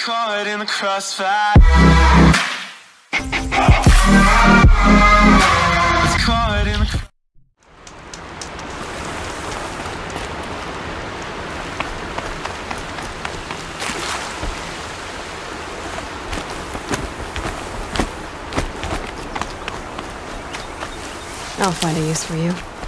caught in the crossfire. I'll find a use for you.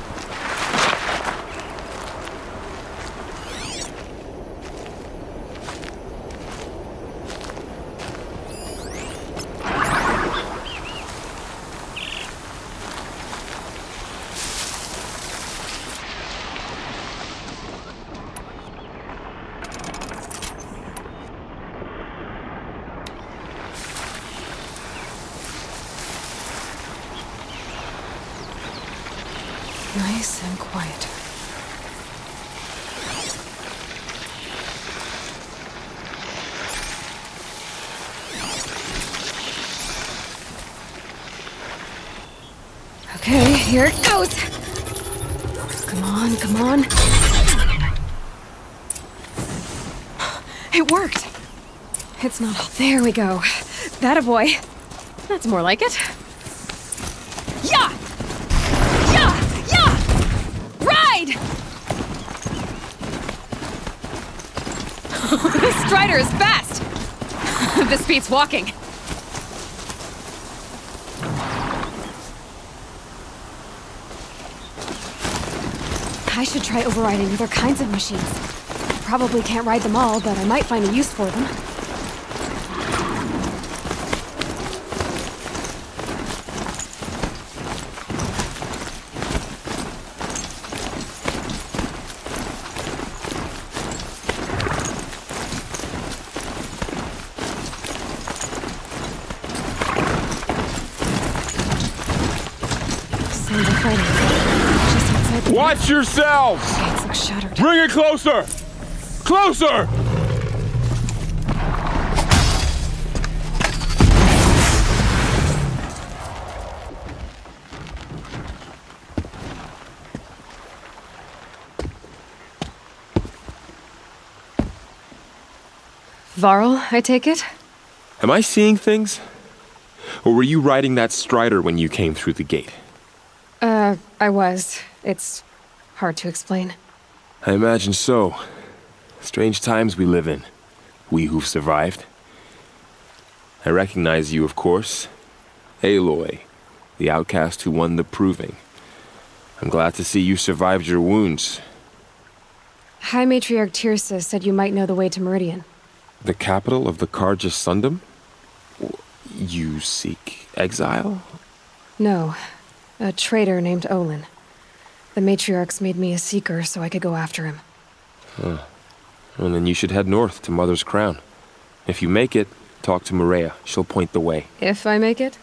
Nice and quiet. Okay, here it goes. Come on, come on. It worked. It's not. All there we go. That a boy. That's more like it. Is fast! this beats walking. I should try overriding other kinds of machines. Probably can't ride them all, but I might find a use for them. Sounds like fighting. Just outside the Watch yourselves! gates look shuttered. Bring it closer! Closer! Varl, I take it? Am I seeing things? Or were you riding that strider when you came through the gate? Uh, I was. It's hard to explain. I imagine so. Strange times we live in. We who've survived. I recognize you, of course. Aloy, the outcast who won the proving. I'm glad to see you survived your wounds. High Matriarch Teersa said you might know the way to Meridian. The capital of the Carja Sundom? You seek exile? No, a traitor named Olin. The Matriarchs made me a seeker so I could go after him. Well, then you should head north to Mother's Crown. If you make it, talk to Maria. She'll point the way. If I make it?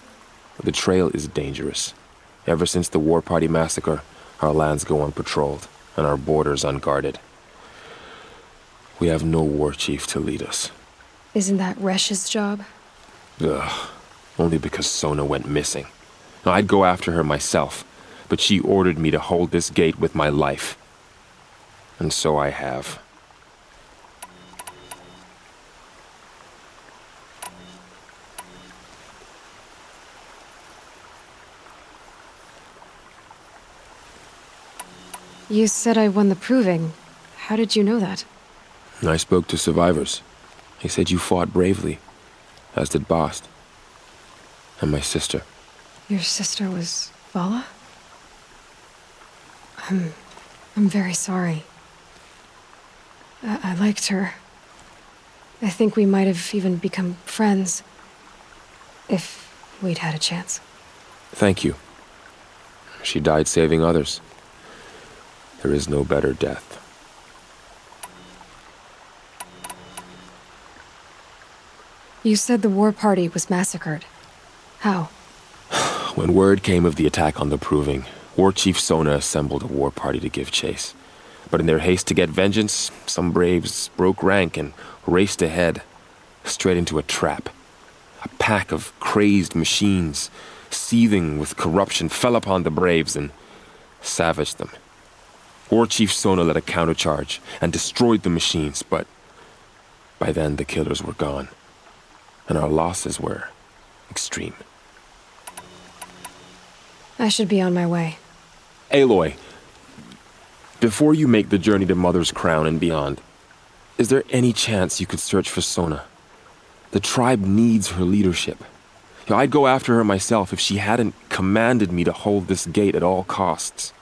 The trail is dangerous. Ever since the War Party massacre, our lands go unpatrolled and our borders unguarded. We have no war chief to lead us. Isn't that Resh's job? Ugh. Only because Sona went missing. Now, I'd go after her myself, but she ordered me to hold this gate with my life. And so I have. You said I won the proving. How did you know that? I spoke to survivors. They said you fought bravely, as did Bast. And my sister. Your sister was Vala? I'm. I'm very sorry. I, I liked her. I think we might have even become friends. If we'd had a chance. Thank you. She died saving others. There is no better death. You said the war party was massacred. How? When word came of the attack on the Proving, War Chief Sona assembled a war party to give chase. But in their haste to get vengeance, some braves broke rank and raced ahead, straight into a trap. A pack of crazed machines, seething with corruption, fell upon the braves and savaged them. War Chief Sona led a countercharge and destroyed the machines, but By then, the killers were gone, and our losses were extreme. I should be on my way. Aloy, before you make the journey to Mother's Crown and beyond, is there any chance you could search for Sona? The tribe needs her leadership. You know, I'd go after her myself if she hadn't commanded me to hold this gate at all costs.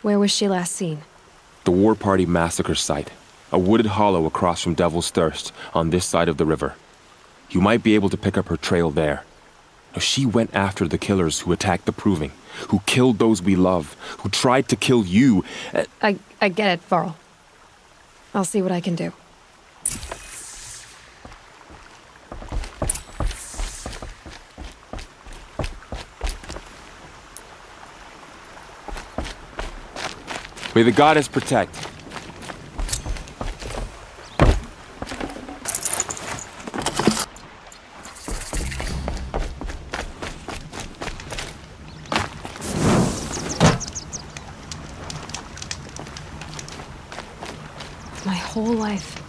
Where was she last seen? The War Party massacre site, a wooded hollow across from Devil's Thirst on this side of the river. You might be able to pick up her trail there. Now, She went after the killers who attacked the Proving, who killed those we love, who tried to kill you. Uh, I, I get it, Varl. I'll see what I can do. May the goddess protect. My whole life.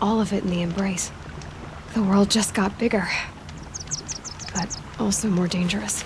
All of it in the embrace. The world just got bigger. But also more dangerous.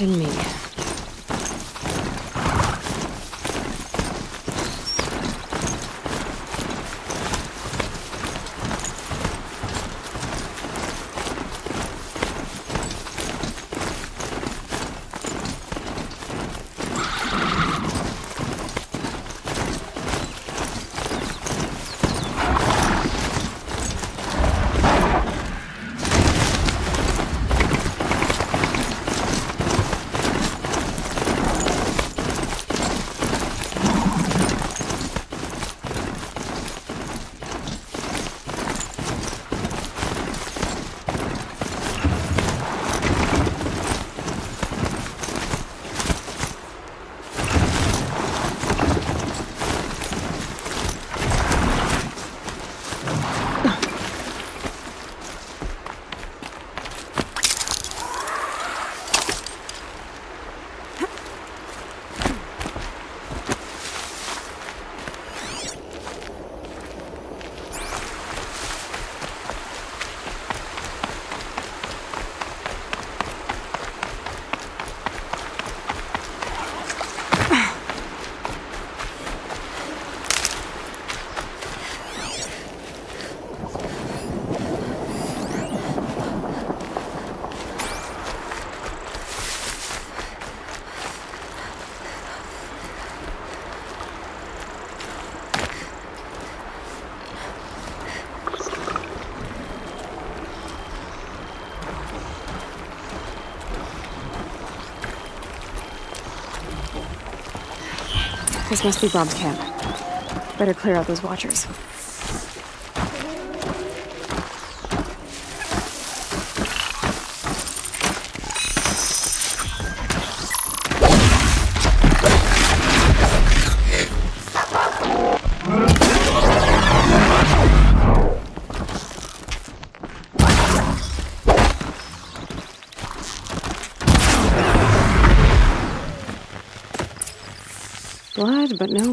Now me. This must be Brom's camp. Better clear out those watchers.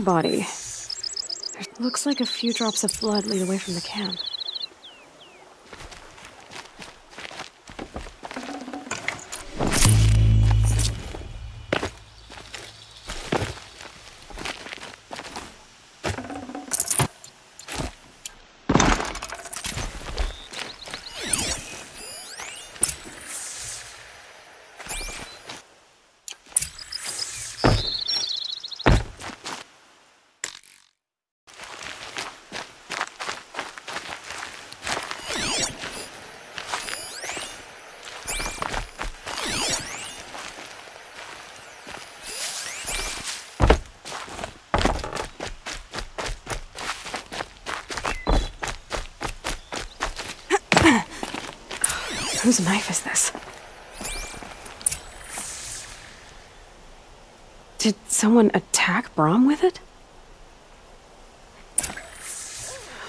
Body. There looks like a few drops of blood lead away from the camp. Whose knife is this? Did someone attack Brom with it?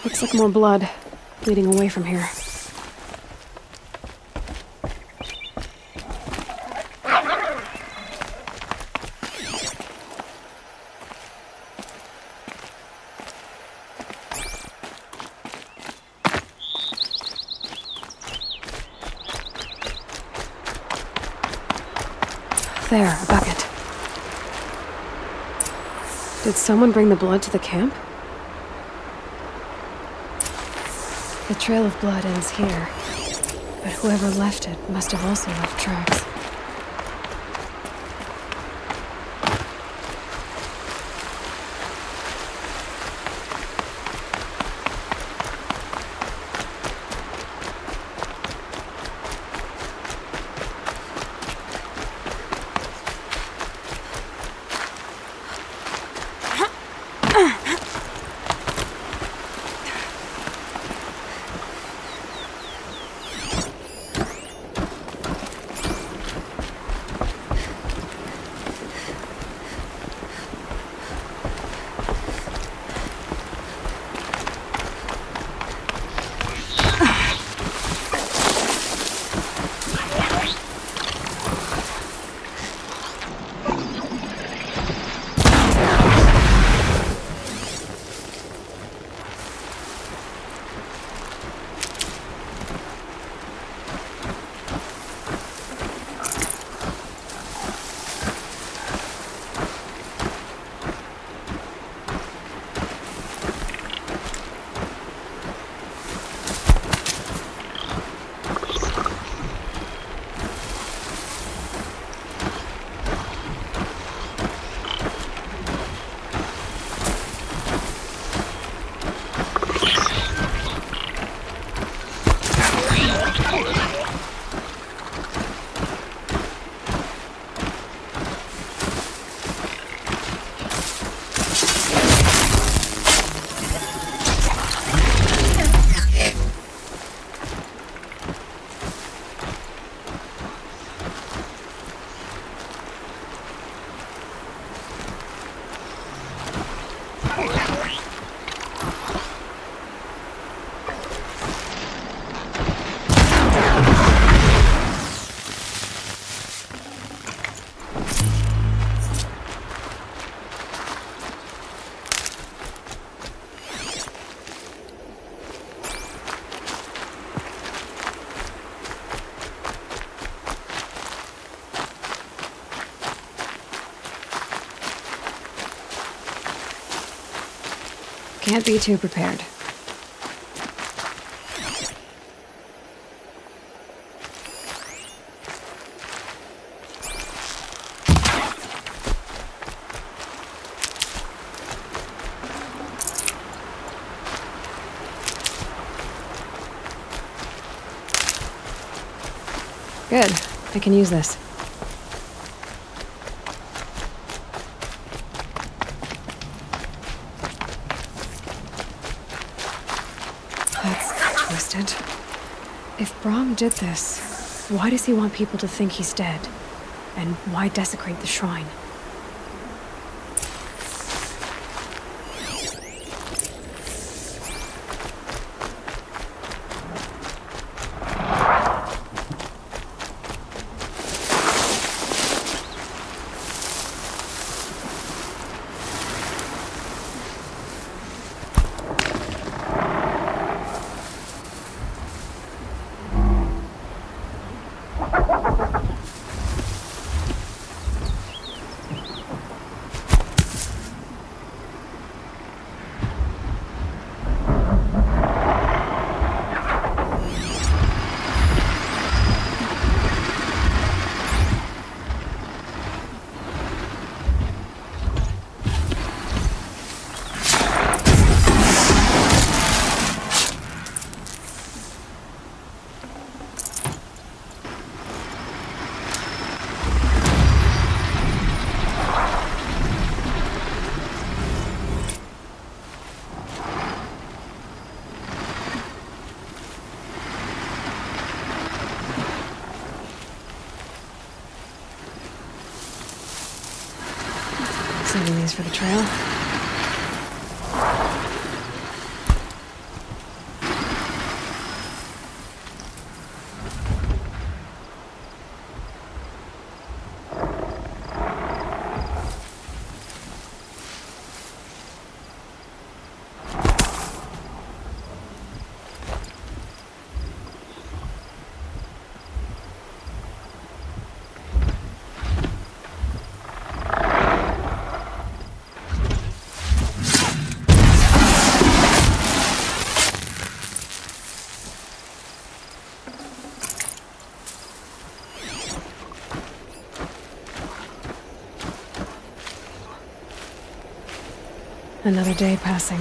Looks like more blood bleeding away from here. There, a bucket. Did someone bring the blood to the camp? The trail of blood ends here, but whoever left it must have also left tracks. Can't be too prepared. Good. I can use this. That's twisted. If Brom did this, why does he want people to think he's dead? And why desecrate the shrine? For the trail. Another day passing.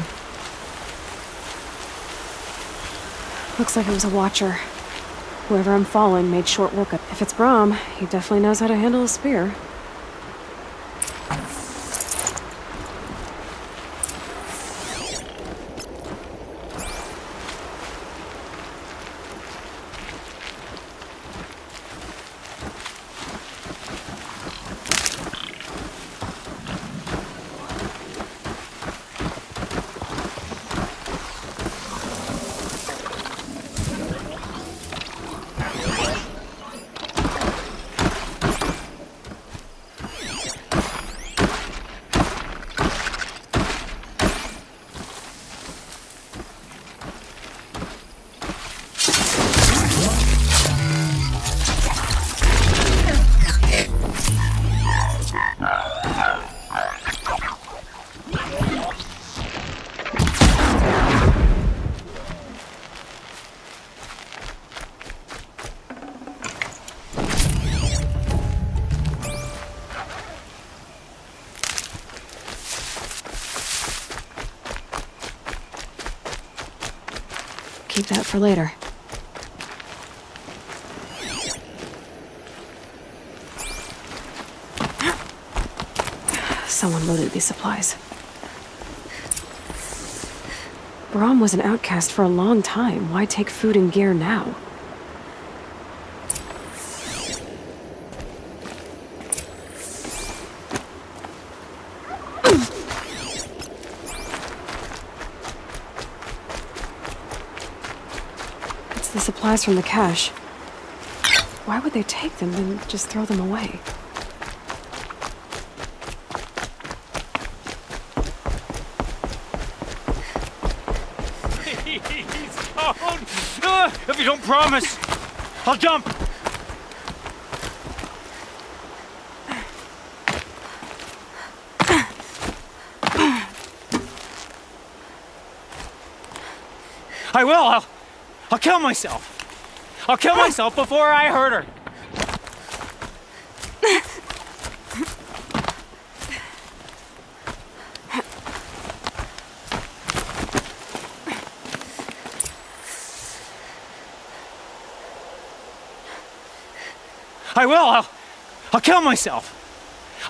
Looks like it was a watcher. Whoever I'm following made short work of. If it's Brom, he definitely knows how to handle a spear. For later. Someone loaded these supplies. Brom was an outcast for a long time. Why take food and gear now? Supplies from the cache. Why would they take them and just throw them away? If you don't promise, I'll jump. I will. I'll, I'll kill myself. I'll kill myself before I hurt her. I will. I'll, I'll kill myself.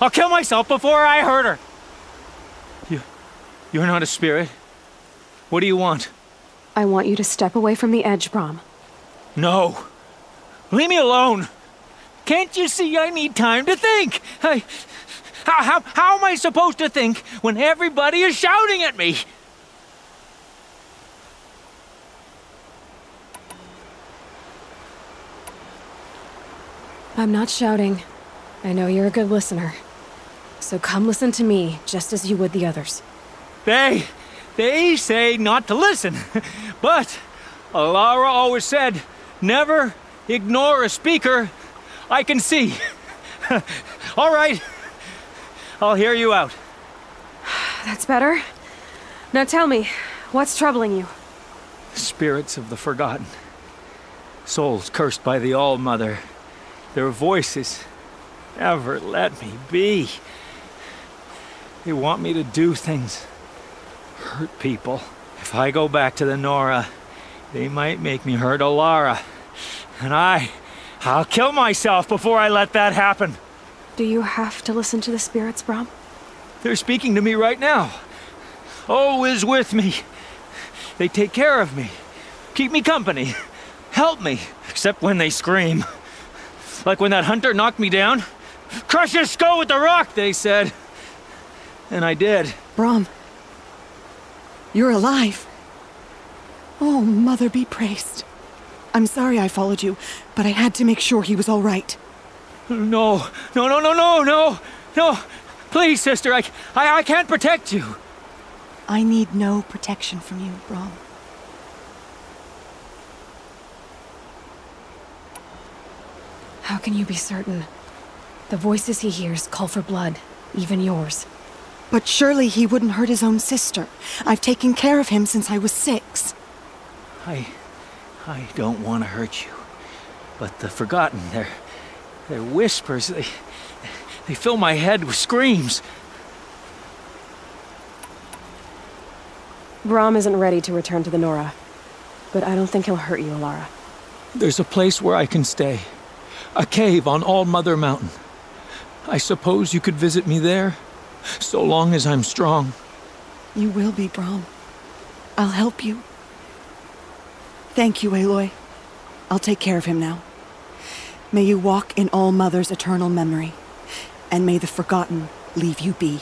I'll kill myself before I hurt her. You, you're not a spirit. What do you want? I want you to step away from the edge, Brom. No. Leave me alone. Can't you see I need time to think? I, how, how, how am I supposed to think when everybody is shouting at me? I'm not shouting. I know you're a good listener. So come listen to me, just as you would the others. They, they say not to listen. But Alara always said, never ignore a speaker I can see. All right. I'll hear you out. That's better. Now tell me, what's troubling you? Spirits of the forgotten. Souls cursed by the All Mother. Their voices never let me be. They want me to do things, hurt people. If I go back to the Nora, they might make me hurt Alara. And I, I'll kill myself before I let that happen. Do you have to listen to the spirits, Brom? They're speaking to me right now. Oh is with me. They take care of me, keep me company, help me, except when they scream. Like when that hunter knocked me down. Crush his skull with the rock, they said. And I did. Brom. You're alive. Oh, Mother be praised. I'm sorry I followed you, but I had to make sure he was all right. No, no, no, no, no, no, no. Please, sister, I, I, I can't protect you. I need no protection from you, Brom. How can you be certain? The voices he hears call for blood, even yours. But surely he wouldn't hurt his own sister. I've taken care of him since I was six. I. I don't want to hurt you. But the Forgotten, their. their whispers, they. they fill my head with screams. Brom isn't ready to return to the Nora. But I don't think he'll hurt you, Alara. There's a place where I can stay. A cave on All Mother Mountain. I suppose you could visit me there? So long as I'm strong. You will be, Brom. I'll help you. Thank you, Aloy. I'll take care of him now. May you walk in All Mother's eternal memory, and may the Forgotten leave you be.